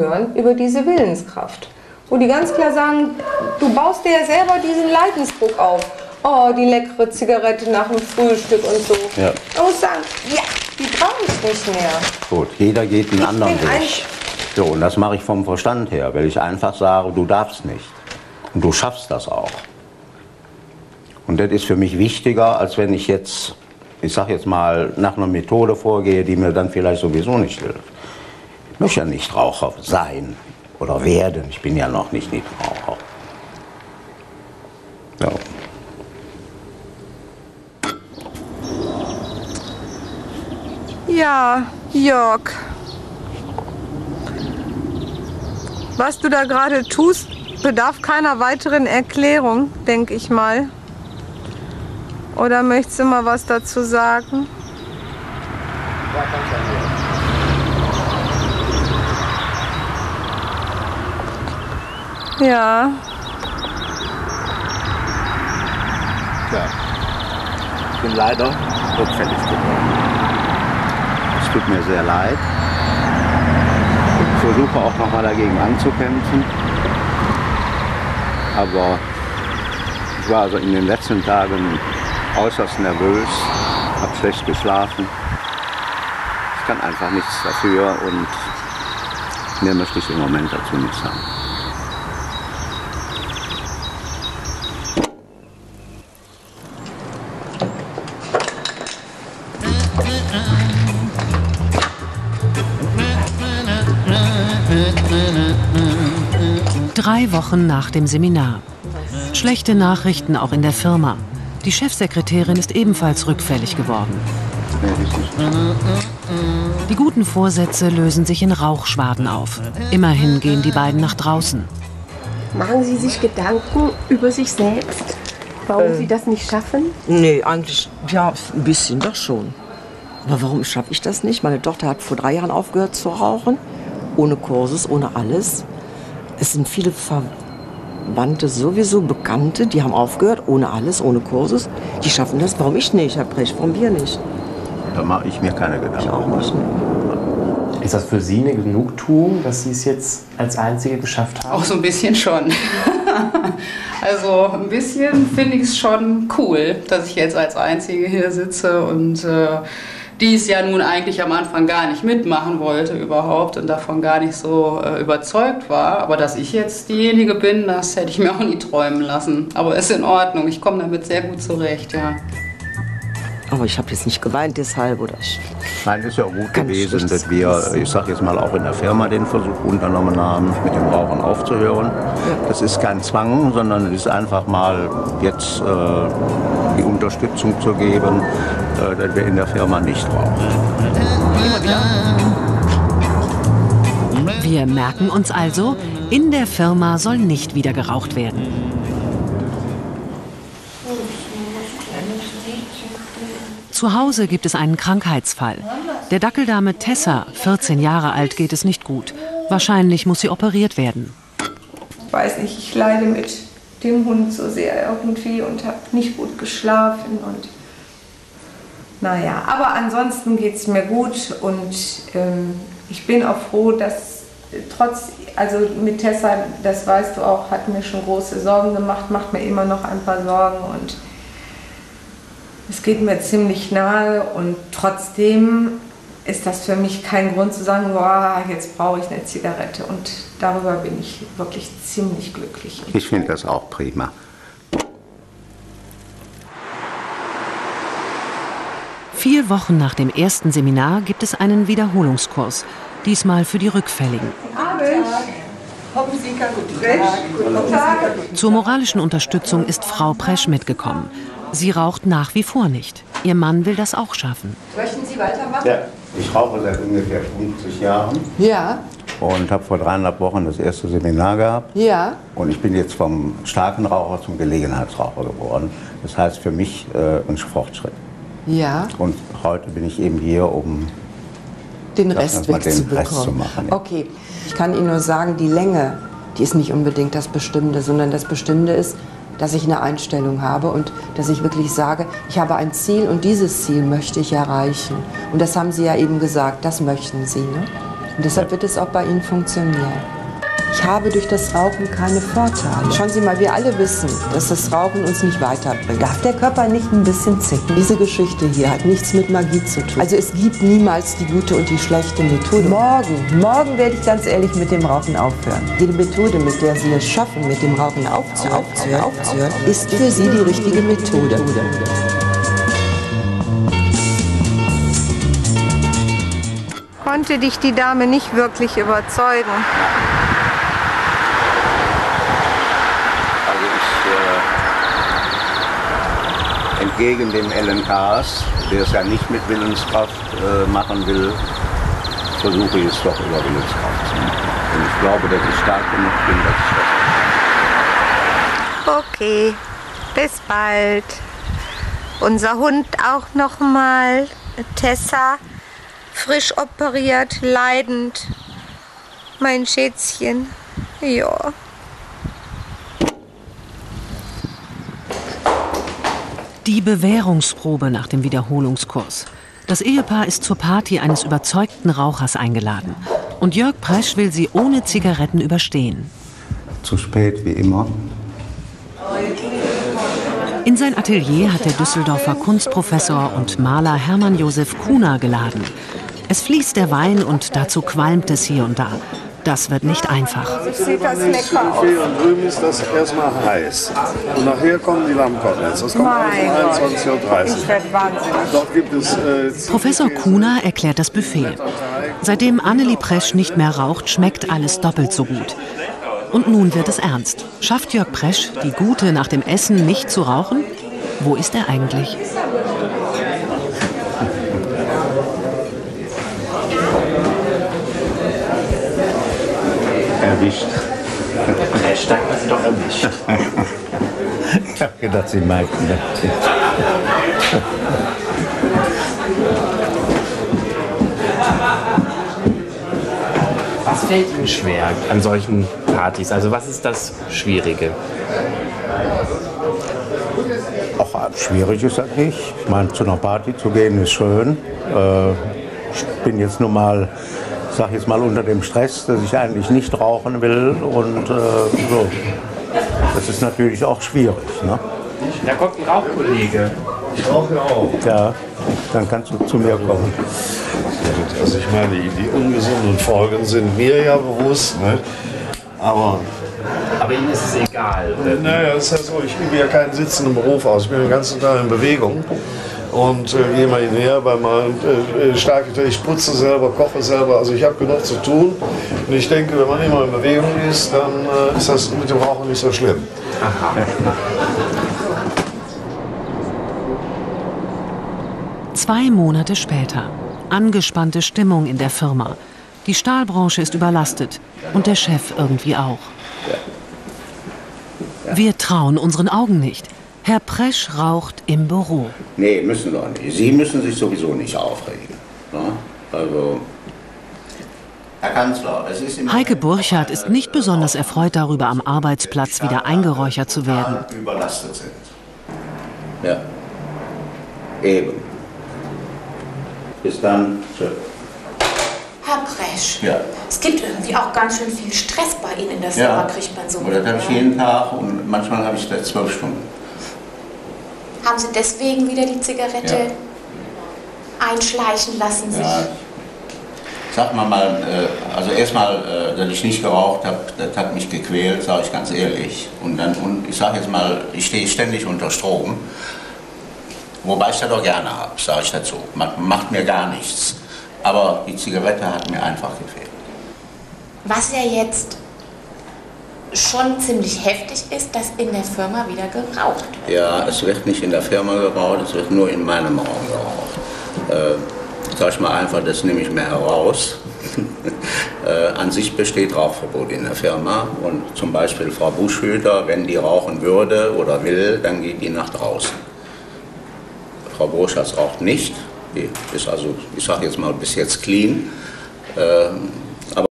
anhören über diese Willenskraft. Wo die ganz klar sagen, du baust dir ja selber diesen Leidensdruck auf. Oh, die leckere Zigarette nach dem Frühstück und so. Ja. Man muss sagen, ja, die brauche ich nicht mehr. Gut, jeder geht einen Ich anderen Weg. So, und das mache ich vom Verstand her, weil ich einfach sage, du darfst nicht. Und du schaffst das auch. Und das ist für mich wichtiger, als wenn ich jetzt, ich sage jetzt mal, nach einer Methode vorgehe, die mir dann vielleicht sowieso nicht hilft. Möchte ja nicht Raucher sein oder werden. Ich bin ja noch nicht Nichtraucher. Ja. Ja, Jörg. Was du da gerade tust, bedarf keiner weiteren Erklärung, denke ich mal. Oder möchtest du mal was dazu sagen? Ja, Ja. Ich bin leider rückfällig geworden. Es tut mir sehr leid. Ich versuche auch nochmal dagegen anzukämpfen. Aber ich war also in den letzten Tagen äußerst nervös, habe schlecht geschlafen. Ich kann einfach nichts dafür und mehr möchte ich im Moment dazu nicht sagen. Drei Wochen nach dem Seminar. Schlechte Nachrichten auch in der Firma. Die Chefsekretärin ist ebenfalls rückfällig geworden. Die guten Vorsätze lösen sich in Rauchschwaden auf. Immerhin gehen die beiden nach draußen. Machen Sie sich Gedanken über sich selbst, warum Sie das nicht schaffen? Nee, eigentlich, ja, ein bisschen doch schon. Aber warum schaffe ich das nicht? Meine Tochter hat vor drei Jahren aufgehört zu rauchen. Ohne Kurses, ohne alles. Es sind viele Verwandte, sowieso Bekannte, die haben aufgehört, ohne alles, ohne Kurses. Die schaffen das. Warum ich nicht, Herr Brecht? Warum wir nicht? Da mache ich mir keine Gedanken. Ich auch nicht. Ist das für Sie eine Genugtuung, dass Sie es jetzt als Einzige geschafft haben? Auch so ein bisschen schon. also ein bisschen finde ich es schon cool, dass ich jetzt als Einzige hier sitze und äh, die es ja nun eigentlich am Anfang gar nicht mitmachen wollte überhaupt und davon gar nicht so äh, überzeugt war. Aber dass ich jetzt diejenige bin, das hätte ich mir auch nie träumen lassen. Aber ist in Ordnung, ich komme damit sehr gut zurecht, ja. Aber ich habe jetzt nicht geweint deshalb oder ich. Nein, ist ja auch gut gewesen, dass wir, ich sag jetzt mal, auch in der Firma den Versuch unternommen haben, mit dem Rauchen aufzuhören. Das ist kein Zwang, sondern es ist einfach mal jetzt äh, die Unterstützung zu geben, äh, dass wir in der Firma nicht rauchen. Wir merken uns also, in der Firma soll nicht wieder geraucht werden. Zu Hause gibt es einen Krankheitsfall. Der Dackeldame Tessa, 14 Jahre alt, geht es nicht gut. Wahrscheinlich muss sie operiert werden. Ich weiß nicht, ich leide mit dem Hund so sehr irgendwie und habe nicht gut geschlafen und naja, aber ansonsten geht es mir gut und ähm, ich bin auch froh, dass trotz, also mit Tessa, das weißt du auch, hat mir schon große Sorgen gemacht, macht mir immer noch ein paar Sorgen und es geht mir ziemlich nahe und trotzdem ist das für mich kein Grund zu sagen, boah, jetzt brauche ich eine Zigarette. Und darüber bin ich wirklich ziemlich glücklich. Ich finde das auch prima. Vier Wochen nach dem ersten Seminar gibt es einen Wiederholungskurs, diesmal für die Rückfälligen. Zur moralischen Unterstützung ist Frau Presch mitgekommen. Sie raucht nach wie vor nicht. Ihr Mann will das auch schaffen. Möchten Sie weitermachen? Ja, ich rauche seit ungefähr 50 Jahren Ja, und habe vor dreieinhalb Wochen das erste Seminar gehabt. ja. Und ich bin jetzt vom starken Raucher zum Gelegenheitsraucher geworden. Das heißt für mich äh, ein Fortschritt. Ja, Und heute bin ich eben hier, um den Rest wegzubekommen. Rest zu machen, ja. Okay, ich kann Ihnen nur sagen, die Länge, die ist nicht unbedingt das Bestimmende, sondern das Bestimmende ist, dass ich eine Einstellung habe und dass ich wirklich sage, ich habe ein Ziel und dieses Ziel möchte ich erreichen. Und das haben Sie ja eben gesagt, das möchten Sie. Ne? Und deshalb wird es auch bei Ihnen funktionieren. Ich habe durch das Rauchen keine Vorteile. Schauen Sie mal, wir alle wissen, dass das Rauchen uns nicht weiterbringt. Darf der Körper nicht ein bisschen zicken? Diese Geschichte hier hat nichts mit Magie zu tun. Also es gibt niemals die gute und die schlechte Methode. Morgen, morgen werde ich ganz ehrlich mit dem Rauchen aufhören. Jede Methode, mit der Sie es schaffen, mit dem Rauchen aufzuhören, aufzuhören, aufzuhören ist für Sie die richtige Methode. Konnte dich die Dame nicht wirklich überzeugen. Also ich, äh, entgegen dem LNKs, der es ja nicht mit Willenskraft äh, machen will, versuche ich es doch über Willenskraft zu machen. Und ich glaube, dass ich stark genug bin, dass ich das Okay, bis bald. Unser Hund auch noch mal, Tessa, frisch operiert, leidend. Mein Schätzchen, ja. Die Bewährungsprobe nach dem Wiederholungskurs. Das Ehepaar ist zur Party eines überzeugten Rauchers eingeladen. Und Jörg Presch will sie ohne Zigaretten überstehen. Zu spät wie immer. In sein Atelier hat der Düsseldorfer Kunstprofessor und Maler Hermann Josef Kuhner geladen. Es fließt der Wein und dazu qualmt es hier und da. Das wird nicht einfach. Sieht das lecker aus. Buffet und drüben ist das erstmal heiß. Und nachher kommen die Lammkoteletts. Das kommt um Gott, 21.30 Uhr. ich werde wahnsinnig. Dort gibt es äh, Professor Kuhner erklärt das Buffet. Seitdem Annelie Presch nicht mehr raucht, schmeckt alles doppelt so gut. Und nun wird es ernst. Schafft Jörg Presch die Gute nach dem Essen nicht zu rauchen? Wo ist er eigentlich? Erwischt. Hashtag hat sie doch erwischt. Ich habe gedacht, Sie meinten das. Was fällt Ihnen schwer an solchen Partys? Also was ist das Schwierige? Ach, schwierig ist das nicht. Ich meine, zu einer Party zu gehen ist schön. Äh, ich bin jetzt nun mal, sag jetzt mal, unter dem Stress, dass ich eigentlich nicht rauchen will. Und äh, so. Das ist natürlich auch schwierig. Ne? Da kommt ein Rauchkollege. Ich rauche ja auch. Ja, dann kannst du zu mir kommen. Also ich meine, die, ungesunden Folgen sind mir ja bewusst. Ne? Aber Aber Ihnen ist es egal. Oder? naja, es ist ja so, ich übe ja keinen sitzenden Beruf aus. Ich bin den ganzen Tag in Bewegung. Und äh, gehe mal hinher bei meinem äh, äh, ich putze selber, koche selber, also ich habe genug zu tun. Und ich denke, wenn man immer in Bewegung ist, dann äh, ist das mit dem Rauchen nicht so schlimm. Zwei Monate später. Angespannte Stimmung in der Firma. Die Stahlbranche ist überlastet und der Chef irgendwie auch. Wir trauen unseren Augen nicht. Herr Presch raucht im Büro. Nee, müssen doch nicht. Sie müssen sich sowieso nicht aufregen. Ne? Also, Herr Kanzler, es ist im Heike Burchardt eine- ist nicht besonders erfreut darüber, am Arbeitsplatz wieder eingeräuchert zu werden. Überlastet sind. Ja. Eben. Bis dann. Tschö. Herr Presch, Ja. es gibt irgendwie auch ganz schön viel Stress bei Ihnen in der Firma, kriegt man so das habe ich jeden Tag und manchmal habe ich das zwölf Stunden. Haben Sie deswegen wieder die Zigarette einschleichen lassen sich? Ja. Sag mal mal, äh, also erstmal, äh, dass ich nicht geraucht habe, das hat mich gequält, sage ich ganz ehrlich. Und dann, und ich sage jetzt mal, ich stehe ständig unter Strom. Wobei ich das auch gerne habe, sage ich dazu. Ma- Macht mir gar nichts. Aber die Zigarette hat mir einfach gefehlt. Was ja jetzt schon ziemlich heftig ist, dass in der Firma wieder geraucht wird. Ja, es wird nicht in der Firma geraucht, es wird nur in meinem Raum geraucht. Äh, sag ich mal einfach, das nehme ich mir heraus. äh, an sich besteht Rauchverbot in der Firma und zum Beispiel Frau Buschhüter, wenn die rauchen würde oder will, dann geht die nach draußen. Frau Burschatz raucht nicht, die ist also, ich sage jetzt mal, bis jetzt clean. Ähm,